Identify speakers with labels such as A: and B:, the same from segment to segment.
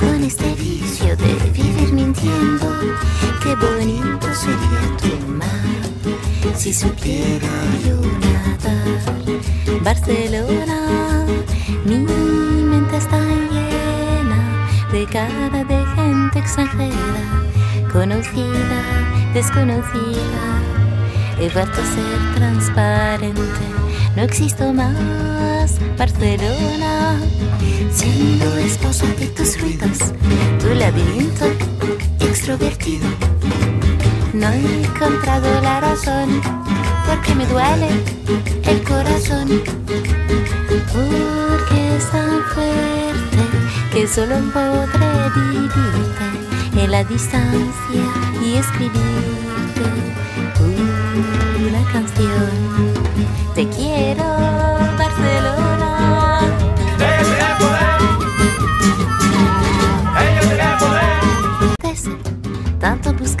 A: con este vicio de vivir mintiendo. Qué bonito sería tu mar si supiera yo nadar. Barcelona, mi mente está llena de cara de gente extranjera, conocida, desconocida. He vuelto a ser transparente, no existo más. Barcelona, siendo esposa de tus ruidos, tu laberinto extrovertido. No he encontrado la razón, porque me duele el corazón, porque es tan fuerte que solo podré vivirte en la distancia y escribirte una canción. Te quiero,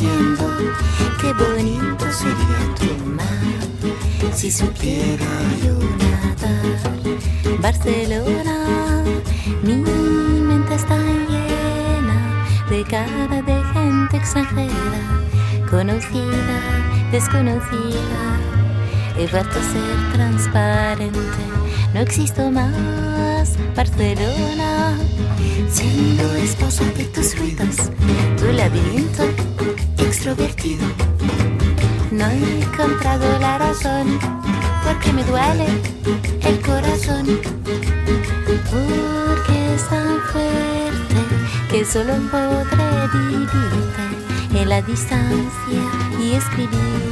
A: Qué bonito sería tu mar si supiera yo nadar. Barcelona, mi mente está llena de cara de gente extranjera, conocida, desconocida. He vuelto a ser transparente, no existo más. Barcelona, siendo esposa de tus ruidos, No he encontrado la razón, porque me duele el corazón, porque es tan fuerte que solo podré vivirte en la distancia y escribir